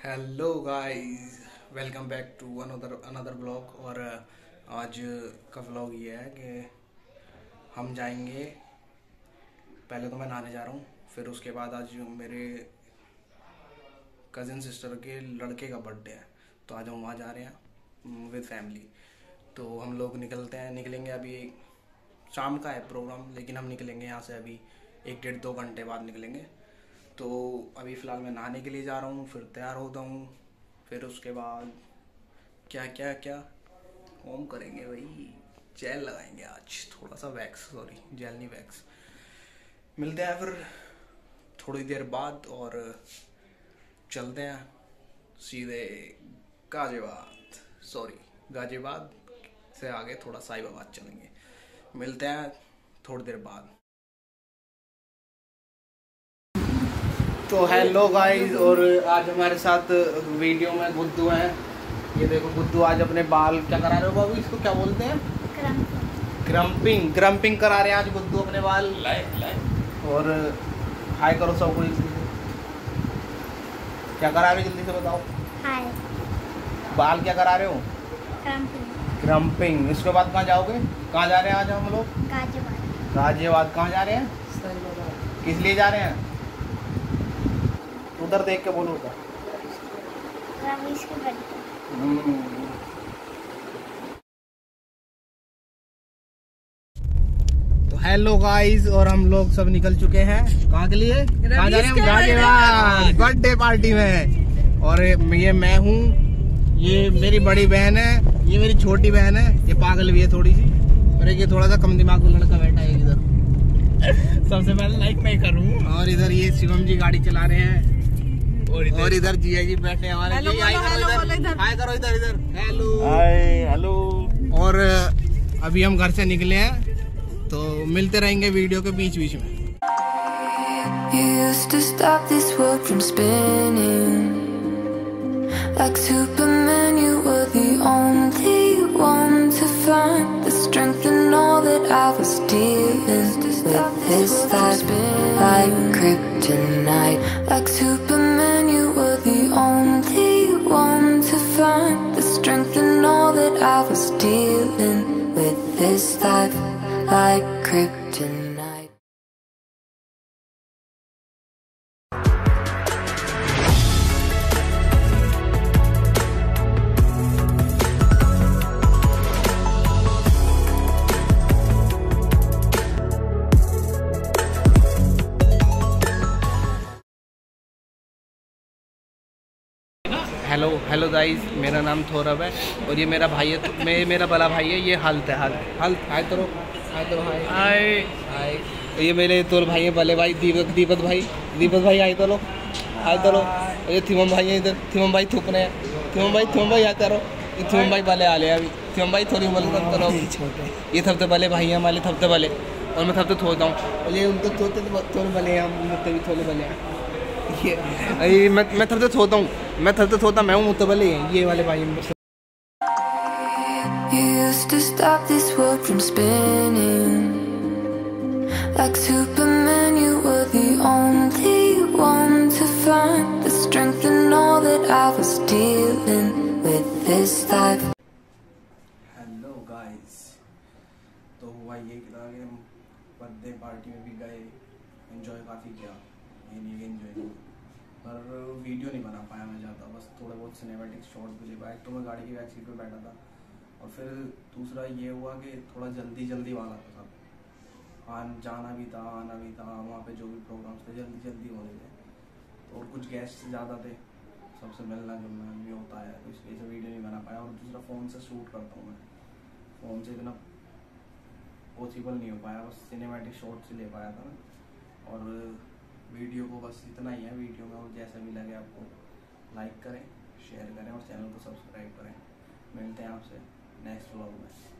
Hello guys welcome back to another another blog और uh, आज का ब्लॉग ये है कि हम जाएँगे। पहले तो मैं नहाने जा रहा हूँ फिर उसके बाद आज मेरे कज़न सिस्टर के लड़के का बर्थडे है। तो आज हम वहाँ जा रहे हैं विद फैमिली तो हम लोग निकलते हैं निकलेंगे अभी शाम का है प्रोग्राम लेकिन हम निकलेंगे यहाँ से अभी एक डेढ़ दो घंटे बाद निकलेंगे। तो अभी फ़िलहाल मैं नहाने के लिए जा रहा हूँ, फिर तैयार होता हूँ फिर उसके बाद क्या क्या क्या? होम करेंगे भाई। जेल लगाएँगे आज थोड़ा सा वैक्स सॉरी जेल नहीं वैक्स। मिलते हैं फिर थोड़ी देर बाद और चलते हैं सीधे गाजियाबाद। सॉरी गाजियाबाद से आगे थोड़ा साहिबाबाद चलेंगे। मिलते हैं थोड़ी देर बाद। तो हेलो गाइस और आज हमारे साथ वीडियो में गुद्दू हैं। ये देखो गुद्दू आज अपने बाल क्या करा रहे हो बाबू? इसको क्या बोलते हैं? क्रम्पिंग क्रम्पिंग करा रहे हैं आज गुद्दू अपने बाल। लाइक लाइक और हाय करो सबको जल्दी से। क्या करा रहे हो जल्दी से बताओ? हाय बाल क्या करा रहे हो? क्रम्पिंग क्रम्पिंग इसके बाद कहाँ जाओगे? कहाँ जा रहे हैं आज हम लोग? गाजियाबाद. गाजियाबाद कहाँ जा रहे हैं। किस लिए जा रहे हैं? उधर देख के बोलो के बर्थडे। तो हेलो गाइस और हम लोग सब निकल चुके हैं कहाँ के लिए? हैं बर्थडे। पार्टी में। और ये मैं हूँ ये मेरी बड़ी बहन है ये मेरी छोटी बहन है ये पागल भी है थोड़ी सी। और एक ये थोड़ा सा कम दिमाग का लड़का बैठा है इधर। सबसे पहले लाइक मैं करूँ और इधर ये शिवम जी गाड़ी चला रहे हैं। और इधर जिया जी बैठे हमारे जी करो इधर इधर इधर हेलो हेलो और अभी हम घर से निकले हैं तो मिलते रहेंगे वीडियो के बीच बीच में You used to stop this world from spinning Like Superman, you were the only one to find the strength in all that I was dealing with this life Like kryptonite Like Superman, this life Like kryptonite hello hello guys मेरा नाम थोरब है और ये मेरा भाई है मैं मेरा बड़ा भाई है ये हल्त है हल्त हल्त हाय करो हाय करो हाय हाय। हाय तो ये मेरे तोर भाई है बड़े भाई दीपक दीपक भाई दीपक भाई हाय करो हाय करो और ये थिमम भाई है इधर थिमम भाई थूक रहे हैं थिमम भाई थिमम भाई हाय करो ये थिमम भाई बले आ ले अभी थिमम भाई थोड़ी उमल कर ये थपते बले भाई हैं हमारे थपते बले और मैं थपते थोता हूँ और ये उनको थोते तो थोड़े बले हैं हम भी थोड़े बले हैं। ये मैं मैं थपते थोता हूँ मैं थपते थोता मैं हूँ मुझसे बले ये वाले भाई You used to stop this world from spinning Like Superman, you were the only one to find the strength in all that I was dealing with this life hello guys तो हुआ ये कि हम बर्थडे पार्टी में भी गए enjoy काफ़ी किया ये पर वीडियो नहीं बना पाया मैं ज़्यादा, बस थोड़े बहुत सिनेमेटिक शॉट भी ले पाया। तो मैं गाड़ी की बैक सीट पर बैठा था और फिर दूसरा ये हुआ कि थोड़ा जल्दी जल्दी वाला था सब। आन, जाना भी था, आना भी था, वहाँ पे जो भी प्रोग्राम्स थे, जल्दी जल्दी हो रहे थे और कुछ गेस्ट ज़्यादा थे, सबसे मिलना जुलना भी होता है तो इस वजह से वीडियो नहीं बना पाया और दूसरा फ़ोन से शूट करता हूँ मैं। फ़ोन से इतना पॉसिबल नहीं हो पाया, बस सिनेमेटिक शॉट से ले पाया था मैं। और वीडियो को बस इतना ही है, वीडियो में और जैसा भी लगे आपको लाइक करें शेयर करें और चैनल को सब्सक्राइब करें। मिलते हैं आपसे नेक्स्ट व्लॉग में।